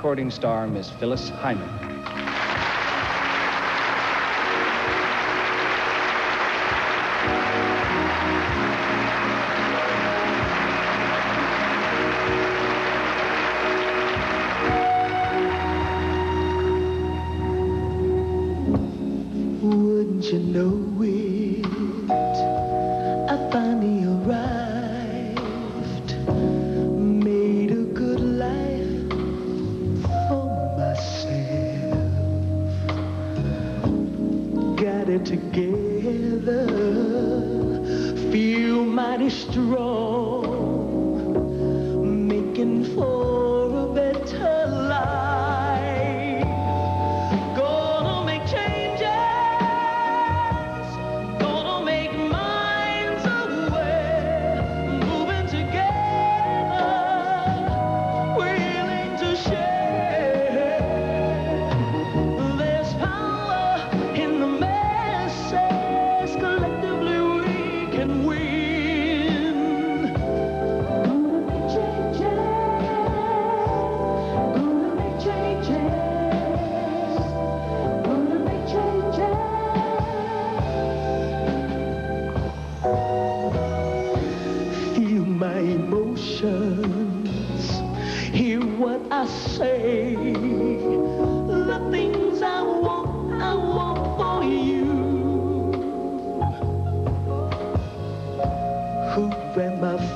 recording star Miss Phyllis Hyman. Together, feel mighty strong, making for what I say. The things I want, I want for you. Who am I?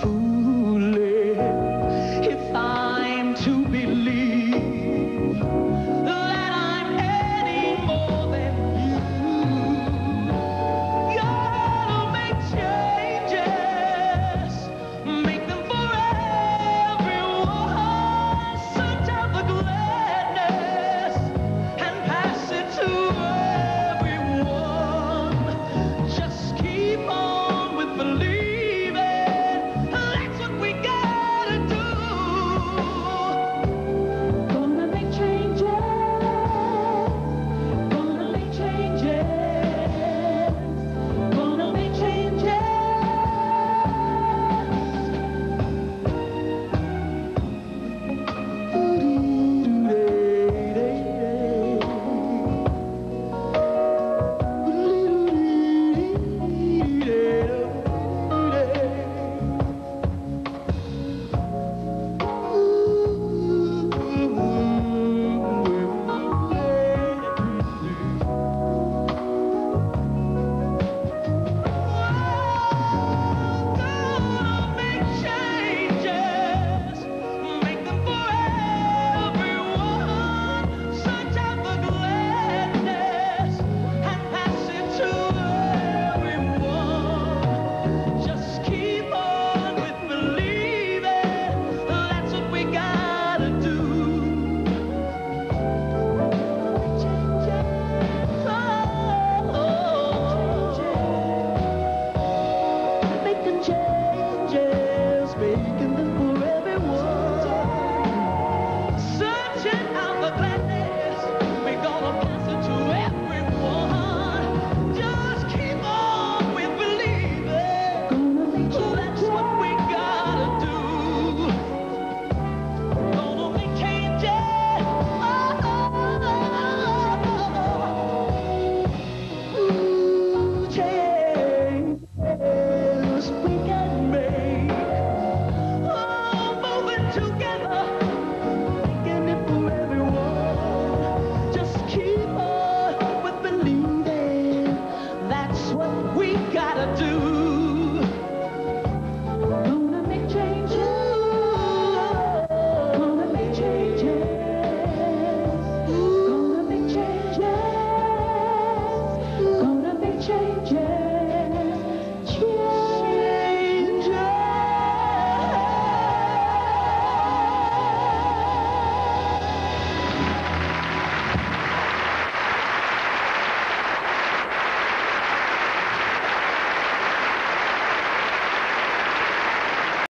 what we gotta do.